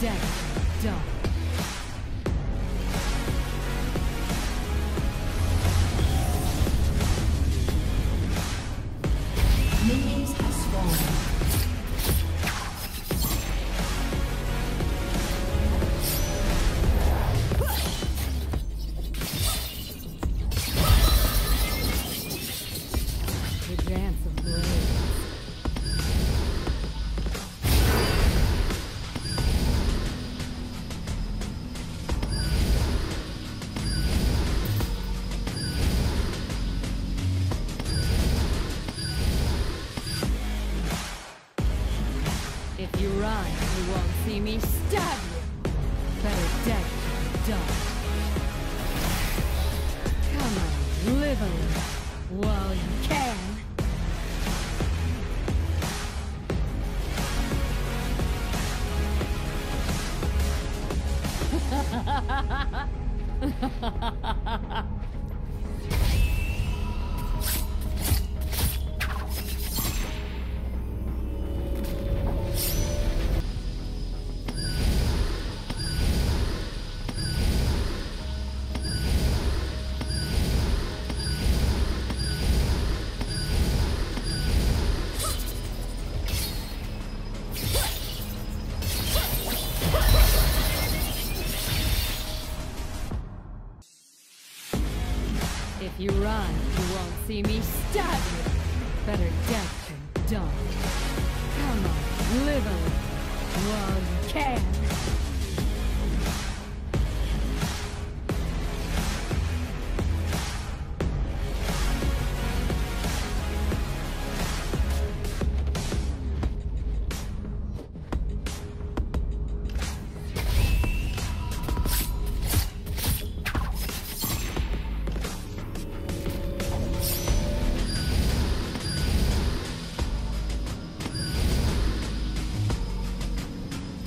dead. Done. You run, you won't see me stab you. Better dead than done. Come on, live a little while you can. You run, you won't see me stab you. Better dead than done. Come on, live a little while you can.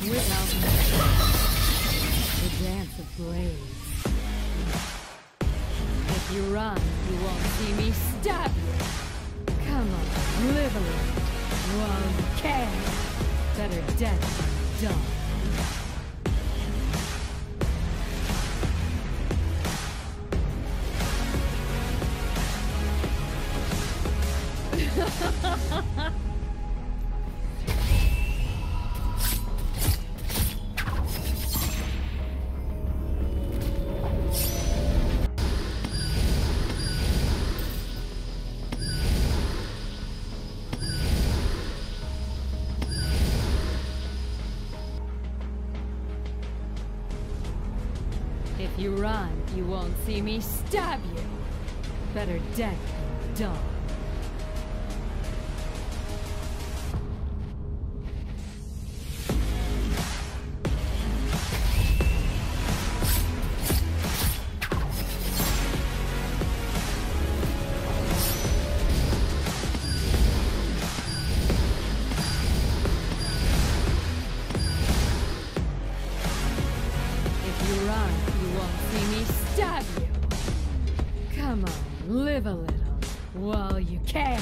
Without the dance of blades. If you run, you won't see me stab you. Come on, live a little you can. Better dead than done. You run, you won't see me stab you. Better dead than done. While you can.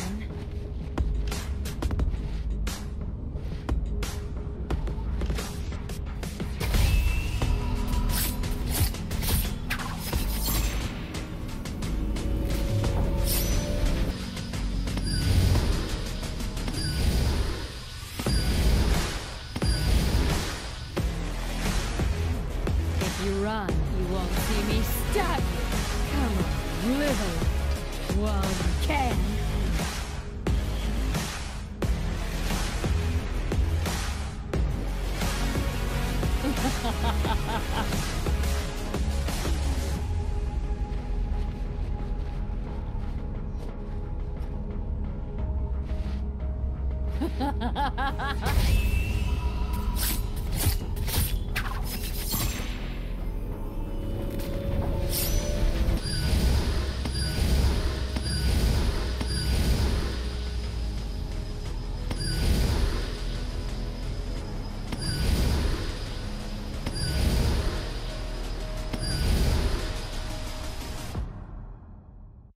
If you run, you won't see me stab you. Come on, a little while you can.